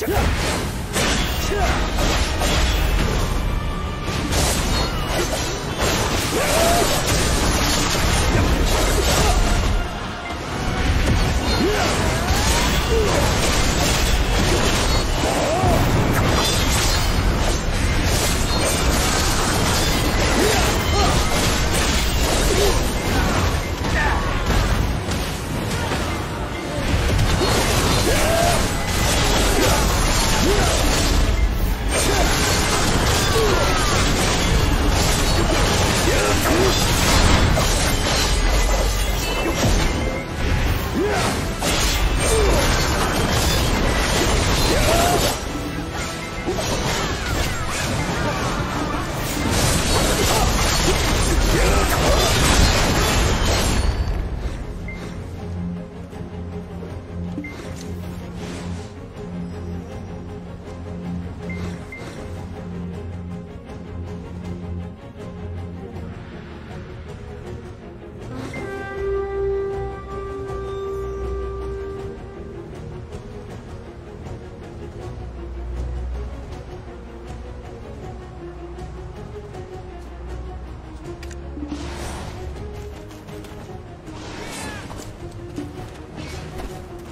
Chuck! Chuck!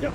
Yep.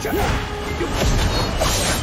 Gotcha.